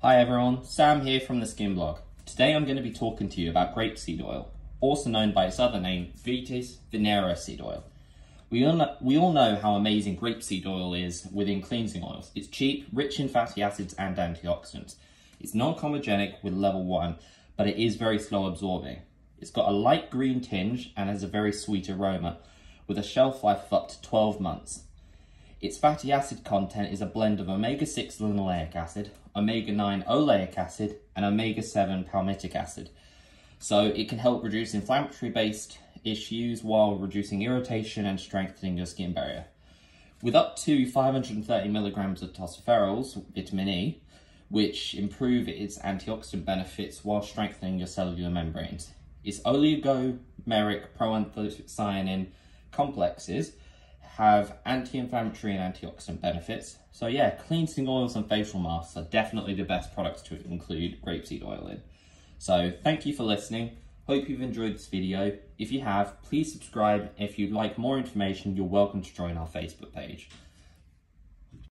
Hi everyone, Sam here from the Skin Blog. Today I'm going to be talking to you about grapeseed oil, also known by its other name, Vitis vinifera seed oil. We all, know, we all know how amazing grapeseed oil is within cleansing oils. It's cheap, rich in fatty acids and antioxidants. It's non-comedogenic with level 1, but it is very slow absorbing. It's got a light green tinge and has a very sweet aroma, with a shelf life of up to 12 months. Its fatty acid content is a blend of omega-6 linoleic acid, omega-9 oleic acid, and omega-7 palmitic acid. So it can help reduce inflammatory-based issues while reducing irritation and strengthening your skin barrier. With up to 530 milligrams of tocopherols, vitamin E, which improve its antioxidant benefits while strengthening your cellular membranes. Its oligomeric proanthocyanin complexes have anti-inflammatory and antioxidant benefits. So yeah, cleansing oils and facial masks are definitely the best products to include grapeseed oil in. So thank you for listening. Hope you've enjoyed this video. If you have, please subscribe. If you'd like more information, you're welcome to join our Facebook page.